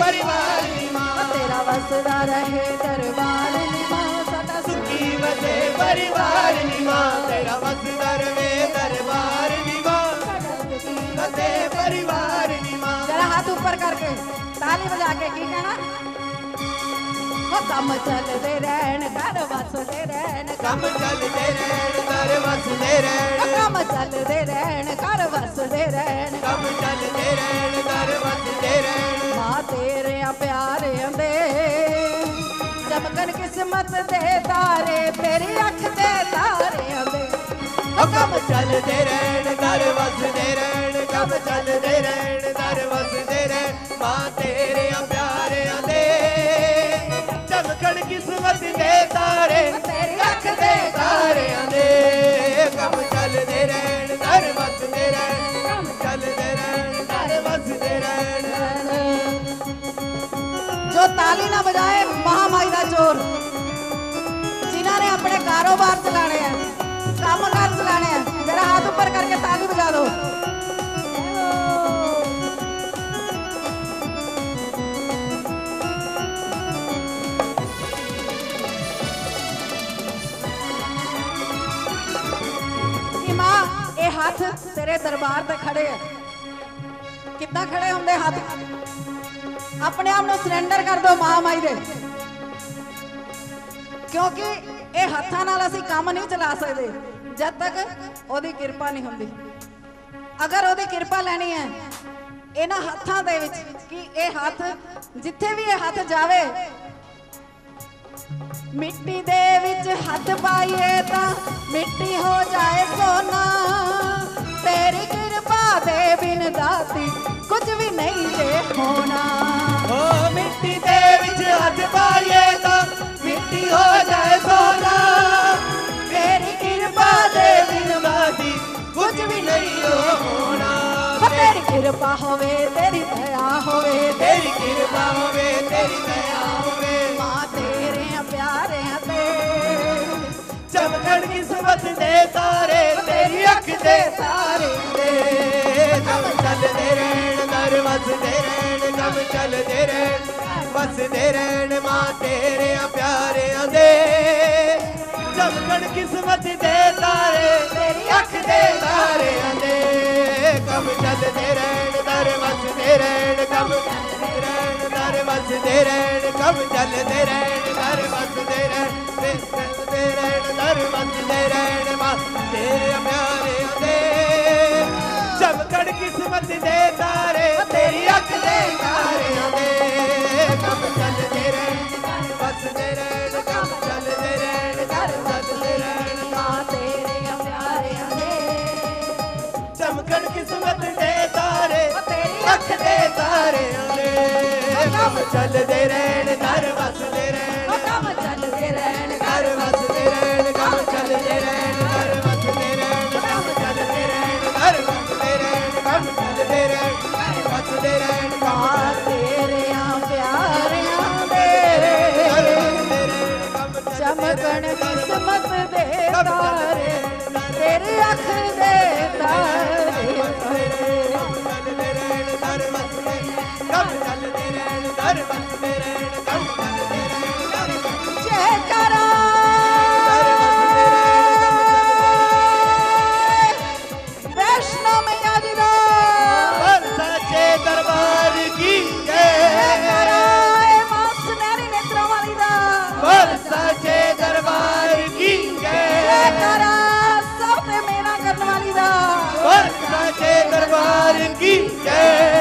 परिवार तेरा बसदा रहे दरबार सदा सुखी बसे परिवार तेरा बसदा रहे दरबार बसे परिवार निमा हाथ ऊपर करके ताली बजा के की कहना कम चलते रहन घर बसते रहन कम चलते रहन घर वसदे रहन। कम चलते रहन घर ਪਿਆਰਿਆਂ ਦੇ ਚਮਕਣ ਕਿਸਮਤ ਦੇ ਤਾਰੇ ਤੇਰੀ ਅੱਖ ਦੇ ਤਾਰਿਆਂ ਦੇ ਉਹ ਕੰਮ ਚੱਲਦੇ ਰਹਿਣ ਦਰ ਵਸਦੇ ਰਹਿਣ ਕੰਮ ਚੱਲਦੇ ਰਹਿਣ ਦਰ ਵਸਦੇ ਰਹਿਣ ਮਾਂ ਜੋ ਤਾਲੀ ਨਾ ਵਜਾਏ ਮਹਾਮਾਈ ਦਾ ਚੋਰ ਜਿਨ੍ਹਾਂ ਨੇ ਆਪਣੇ ਕਾਰੋਬਾਰ ਚਲਾਣੇ ਆ ਕੰਮਕਾਰ ਚਲਾਣੇ ਆ ਜਰਾ ਹੱਥ ਉੱਪਰ ਕਰਕੇ ਤਾਲੀ ਵਜਾ ਦਿਓ ਕਿ ਮਾਂ ਇਹ ਹੱਥ ਤੇਰੇ ਦਰਬਾਰ ਤੇ ਖੜੇ ਆ ਕਿੱਦਾਂ ਖੜੇ ਹੁੰਦੇ ਹੱਥ ਆਪਣੇ ਆਪ ਨੂੰ ਸਰੈਂਡਰ ਕਰ ਦਿਓ ਮਹਾਮਾਈ ਦੇ। ਕਿਉਂਕਿ ਇਹ ਹੱਥਾਂ ਨਾਲ ਅਸੀਂ ਕੰਮ ਨਹੀਂ ਚਲਾ ਸਕਦੇ। ਜਦ ਤੱਕ ਉਹਦੀ ਕਿਰਪਾ ਨਹੀਂ ਹੁੰਦੀ। ਅਗਰ ਉਹਦੀ ਕਿਰਪਾ ਲੈਣੀ ਹੈ, ਇਹਨਾਂ ਹੱਥਾਂ ਦੇ ਵਿੱਚ ਕਿ ਇਹ ਹੱਥ, ਜਿੱਥੇ ਵੀ ਇਹ ਹੱਥ ਜਾਵੇ, ਮਿੱਟੀ ਦੇ ਵਿੱਚ ਹੱਥ ਪਾਈਏ ਤਾਂ ਮਿੱਟੀ ਹੋ ਜਾਏ ਸੋਨਾ। ਕਿਰਪਾ ਹੋਵੇ ਤੇਰੀ ਦਇਆ ਹੋਵੇ ਤੇਰੀ ਕਿਰਪਾ ਹੋਵੇ ਤੇਰੀ ਦਇਆ ਹੋਵੇ। ਮਾਂ ਤੇਰੇ ਪਿਆਰਿਆਂ ਤੇ। ਚਮਕਣ ਕਿਸਮਤ ਦੇ ਤਾਰੇ ਤੇਰੀ ਅੱਖ ਦੇ ਤਾਰੇ ਦੇ ਕੰਮ ਚੱਲਦੇ ਰਹਿਣ ਦਰ ਵਸਦੇ ਰਹਿਣ ਕੰਮ ਚੱਲਦੇ ਰਹਿਣ ਵਸਦੇ ਰਹਿਣ ਮਾਂ ਤੇਰੇ ਪਿਆਰਿਆਂ ਦੇ। ਚਮਕਣ ਕਿਸਮਤ ਦੇ कम जदते रहन दर मचते रहन कम रहन दर मचते रहन कम जलते रहन दर मचते रहन ਕੰਮ ਚੱਲਦੇ ਰਹਿਣ ਦਰ ਵਸਦੇ ਰਹਿਣ ਉਹ ਕੰਮ ਚੱਲਦੇ ਰਹਿਣ ਘਰ ਵਸਦੇ ਰਹਿਣ ਕੰਮ ਚੱਲਦੇ ਰਹਿਣ ਘਰ ਵਸਦੇ ਰਹਿਣ ਕੰਮ ਚੱਲਦੇ ਰਹਿਣ ਘਰ ਵਸਦੇ ਰਹਿਣ ਕੰਮ ਚੱਲਦੇ ਰਹਿਣ ਘਰ ਵਸਦੇ ਰਹਿਣ ਕੰਮ ਮਾਂ ਤੇਰਿਆਂ ਪਿਆਰਿਆਂ ਘਰ ਦੇ ਵਸਦੇ ਰਹਿਣ ਕੰਮ ਚੱਲਦੇ ਚਮਕਣ ਕਿਸਮਤ ਦੇ ਤਾਰੇ Nobody keeps yeah.